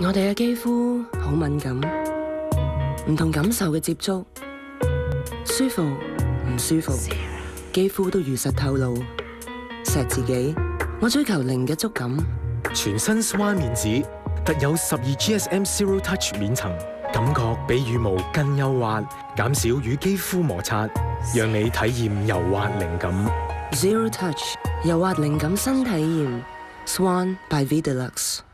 我哋嘅肌肤好敏感，唔同感受嘅接触，舒服唔舒服，肌肤都如实透露。锡自己，我追求零嘅触感。全新 Swan 面子，特有十二 GSM Zero Touch 面层，感觉比羽毛更柔滑，减少与肌肤摩擦，让你体验柔滑灵感。Zero Touch 柔滑灵感新体验，Swan by v d e l u x e